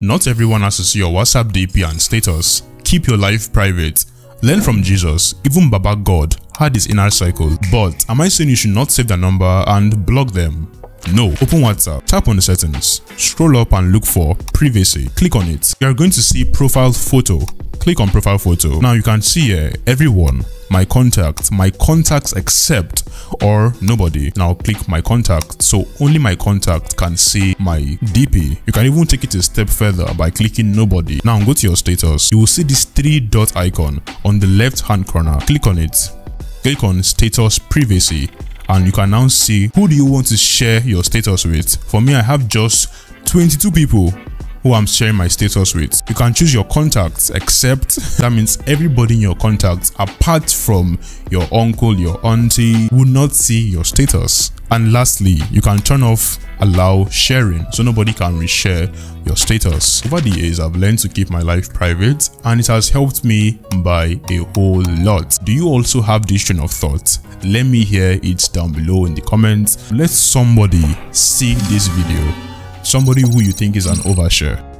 Not everyone has to see your WhatsApp DP and status. Keep your life private. Learn from Jesus. Even Baba God had his inner cycle. But am I saying you should not save their number and block them? No. Open WhatsApp, tap on the settings, scroll up and look for privacy. Click on it. You are going to see profile photo. Click on profile photo. Now you can see here everyone, my contacts, my contacts except or nobody. Now click my contact. So only my contact can see my DP. You can even take it a step further by clicking nobody. Now go to your status. You will see this three dot icon on the left hand corner. Click on it. Click on status privacy and you can now see who do you want to share your status with. For me, I have just 22 people who I'm sharing my status with. You can choose your contacts except that means everybody in your contacts apart from your uncle, your auntie will not see your status. And lastly, you can turn off allow sharing so nobody can reshare your status. Over the years, I've learned to keep my life private and it has helped me by a whole lot. Do you also have this train of thought? Let me hear it down below in the comments. Let somebody see this video somebody who you think is an overshare